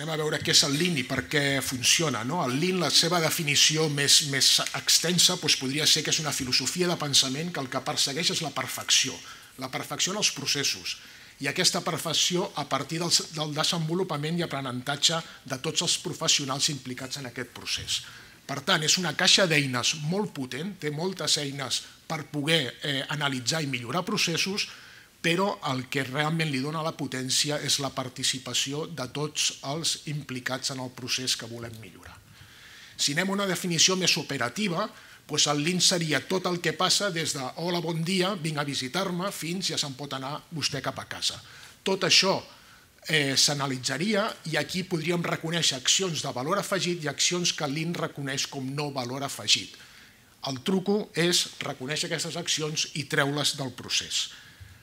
anem a veure què és el Lean i per què funciona. No? El Lean, la seva definició més, més extensa, doncs podria ser que és una filosofia de pensament que el que persegueix és la perfecció, la perfecció en els processos, i aquesta perfecció a partir del, del desenvolupament i aprenentatge de tots els professionals implicats en aquest procés. Per tant, és una caixa d'eines molt potent, té moltes eines per poder eh, analitzar i millorar processos, però el que realment li dona la potència és la participació de tots els implicats en el procés que volem millorar. Si anem a una definició més operativa, doncs el Lean seria tot el que passa des de hola, bon dia, vinc a visitar-me, fins ja se'n pot anar vostè cap a casa. Tot això eh, s'analitzaria i aquí podríem reconèixer accions de valor afegit i accions que l'IN reconeix com no valor afegit. El truco és reconèixer aquestes accions i treure's del procés.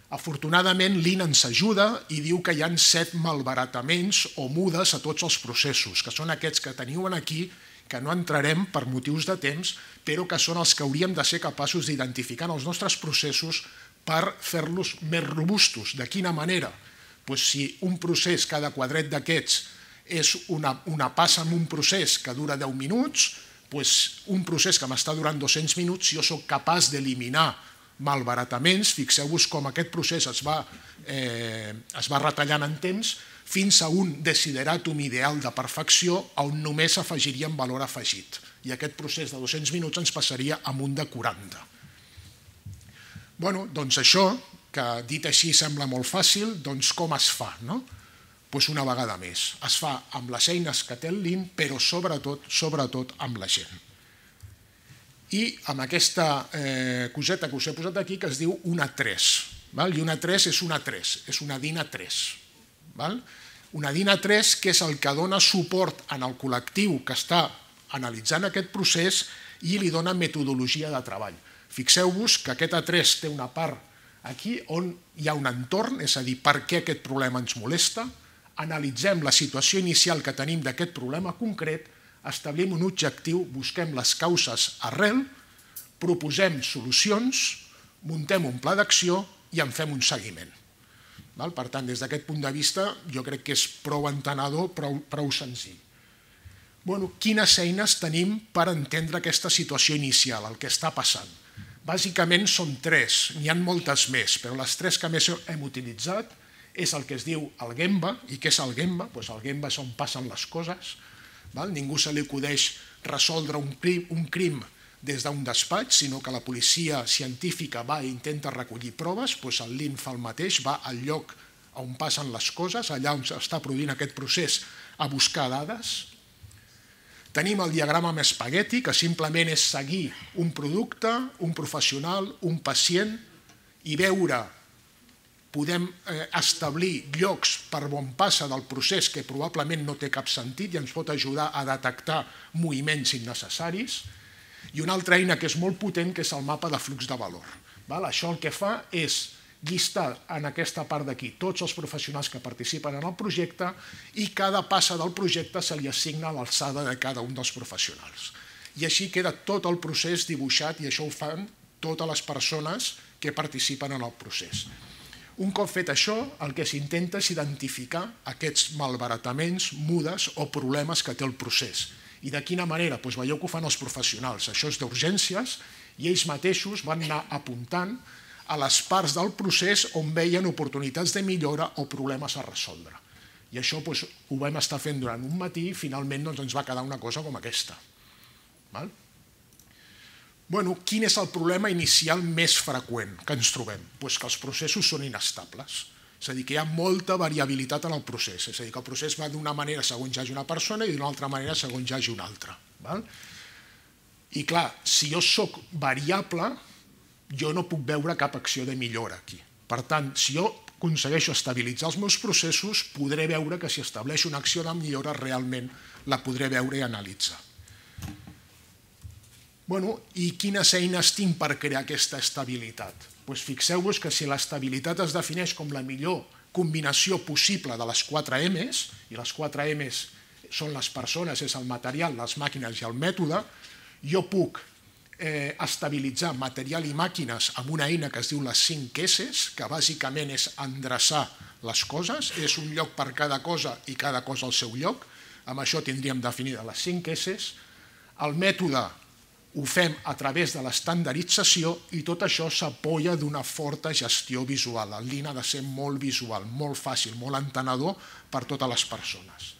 Afortunadament, l'IN ens ajuda i diu que hi ha set malbarataments o mudes a tots els processos, que són aquests que teniu aquí, que no entrarem per motius de temps, però que són els que hauríem de ser capaços d'identificar en els nostres processos per fer-los més robustos. De quina manera? Pues si un procés, cada quadret d'aquests, és una, una passa en un procés que dura 10 minuts, pues un procés que m'està durant 200 minuts, si jo sóc capaç d'eliminar malbarataments, fixeu-vos com aquest procés es va, eh, es va retallant en temps fins a un desideratum ideal de perfecció on només afegiríem valor afegit. I aquest procés de 200 minuts ens passaria a un de 40. bueno, doncs això, que dit així sembla molt fàcil, doncs com es fa? No? Pues una vegada més. Es fa amb les eines que té el Lean, però sobretot, sobretot amb la gent i amb aquesta eh, coseta que us he posat aquí que es diu una 3. Val? I una 3 és una 3, és una DINA 3. Val? Una DINA 3 que és el que dona suport en el col·lectiu que està analitzant aquest procés i li dona metodologia de treball. Fixeu-vos que aquest A3 té una part aquí on hi ha un entorn, és a dir, per què aquest problema ens molesta, analitzem la situació inicial que tenim d'aquest problema concret establim un objectiu, busquem les causes arrel, proposem solucions, muntem un pla d'acció i en fem un seguiment. Per tant, des d'aquest punt de vista, jo crec que és prou entenedor, prou, prou senzill. Bueno, quines eines tenim per entendre aquesta situació inicial, el que està passant? Bàsicament són tres, n'hi ha moltes més, però les tres que més hem utilitzat és el que es diu el Gemba. I què és el Gemba? Pues el Gemba és on passen les coses, Val? Ningú se li acudeix resoldre un crim, un crim des d'un despatx, sinó que la policia científica va i intenta recollir proves, doncs el LIN fa el mateix, va al lloc on passen les coses, allà on s'està produint aquest procés, a buscar dades. Tenim el diagrama amb espagueti, que simplement és seguir un producte, un professional, un pacient i veure podem eh, establir llocs per on passa del procés que probablement no té cap sentit i ens pot ajudar a detectar moviments innecessaris. I una altra eina que és molt potent, que és el mapa de flux de valor. Això el que fa és llistar en aquesta part d'aquí tots els professionals que participen en el projecte i cada passa del projecte se li assigna l'alçada de cada un dels professionals. I així queda tot el procés dibuixat i això ho fan totes les persones que participen en el procés. Un cop fet això, el que s'intenta és identificar aquests malbarataments, mudes o problemes que té el procés. I de quina manera? Doncs veieu que ho fan els professionals. Això és d'urgències i ells mateixos van anar apuntant a les parts del procés on veien oportunitats de millora o problemes a resoldre. I això doncs, ho vam estar fent durant un matí i finalment doncs, ens va quedar una cosa com aquesta. Val? Bueno, quin és el problema inicial més freqüent que ens trobem? Pues que els processos són inestables. És a dir, que hi ha molta variabilitat en el procés. És a dir, que el procés va d'una manera segons hi hagi una persona i d'una altra manera segons hi hagi una altra. Val? I clar, si jo sóc variable, jo no puc veure cap acció de millora aquí. Per tant, si jo aconsegueixo estabilitzar els meus processos, podré veure que si estableix una acció de millora realment la podré veure i analitzar. Bueno, I quines eines tinc per crear aquesta estabilitat? Pues Fixeu-vos que si l'estabilitat es defineix com la millor combinació possible de les 4 M's, i les 4 M's són les persones, és el material, les màquines i el mètode, jo puc eh, estabilitzar material i màquines amb una eina que es diu les 5 S's, que bàsicament és endreçar les coses, és un lloc per cada cosa i cada cosa al seu lloc, amb això tindríem definida les 5 S. El mètode ho fem a través de l'estandardització i tot això s'apoya d'una forta gestió visual. El Lean ha de ser molt visual, molt fàcil, molt entenedor per totes les persones.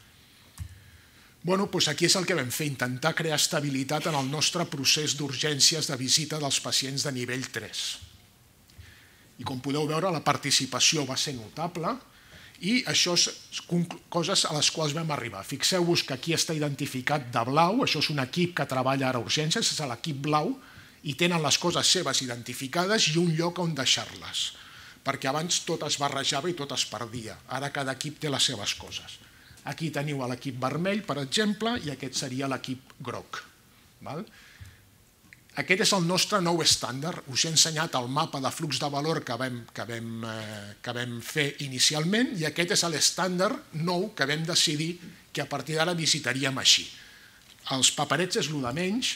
Bueno, doncs aquí és el que vam fer, intentar crear estabilitat en el nostre procés d'urgències de visita dels pacients de nivell 3. I com podeu veure, la participació va ser notable, i això és coses a les quals vam arribar. Fixeu-vos que aquí està identificat de blau, això és un equip que treballa ara a urgències, és l'equip blau, i tenen les coses seves identificades i un lloc on deixar-les, perquè abans tot es barrejava i tot es perdia. Ara cada equip té les seves coses. Aquí teniu l'equip vermell, per exemple, i aquest seria l'equip groc. Val? Aquest és el nostre nou estàndard. Us he ensenyat el mapa de flux de valor que vam, que vam, eh, que vam fer inicialment i aquest és l'estàndard nou que vam decidir que a partir d'ara visitaríem així. Els paperets és el de menys,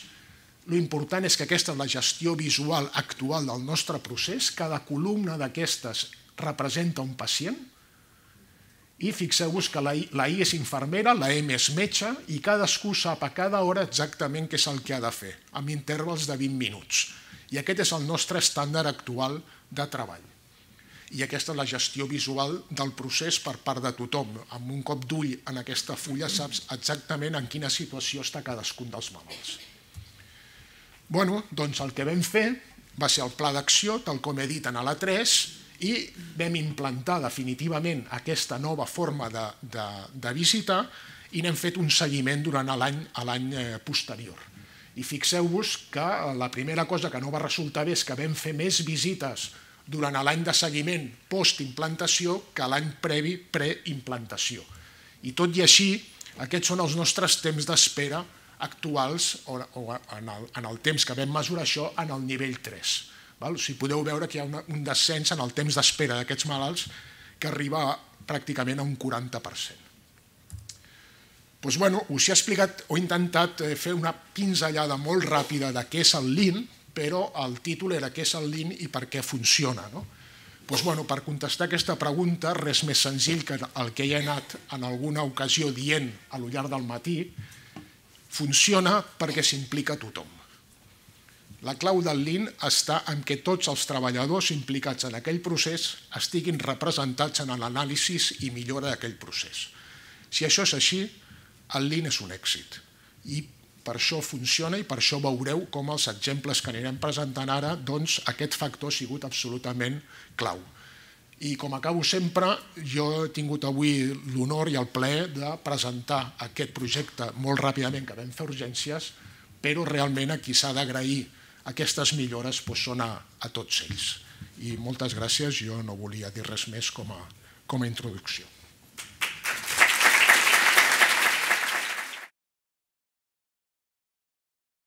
l'important és que aquesta és la gestió visual actual del nostre procés, cada columna d'aquestes representa un pacient, i fixeu-vos que la I, la I és infermera, la M és metge i cadascú sap a cada hora exactament què és el que ha de fer, amb intervals de 20 minuts. I aquest és el nostre estàndard actual de treball. I aquesta és la gestió visual del procés per part de tothom. Amb un cop d'ull en aquesta fulla saps exactament en quina situació està cadascun dels malalts. Bueno, doncs el que vam fer va ser el pla d'acció, tal com he dit en la 3, i vam implantar definitivament aquesta nova forma de, de, de visitar i n'hem fet un seguiment durant l'any eh, posterior. I fixeu-vos que la primera cosa que no va resultar bé és que vam fer més visites durant l'any de seguiment post-implantació que l'any previ preimplantació. I tot i així, aquests són els nostres temps d'espera actuals o, o en, el, en el temps que vam mesurar això en el nivell 3. Val? O sigui, podeu veure que hi ha una, un descens en el temps d'espera d'aquests malalts que arriba pràcticament a un 40%. Doncs, bueno, us he explicat, o he intentat eh, fer una pinzellada molt ràpida de què és el Lean, però el títol era què és el Lean i per què funciona. No? Doncs, bueno, per contestar aquesta pregunta, res més senzill que el que he anat en alguna ocasió dient a lo llarg del matí, funciona perquè s'implica tothom. La clau del Lean està en què tots els treballadors implicats en aquell procés estiguin representats en l'anàlisi i millora d'aquell procés. Si això és així, el Lean és un èxit. I per això funciona i per això veureu com els exemples que anirem presentant ara, doncs aquest factor ha sigut absolutament clau. I com acabo sempre, jo he tingut avui l'honor i el plaer de presentar aquest projecte molt ràpidament que vam fer urgències, però realment a qui s'ha d'agrair aquestes millores són a, a tots ells. I moltes gràcies, jo no volia dir res més com a, com a introducció.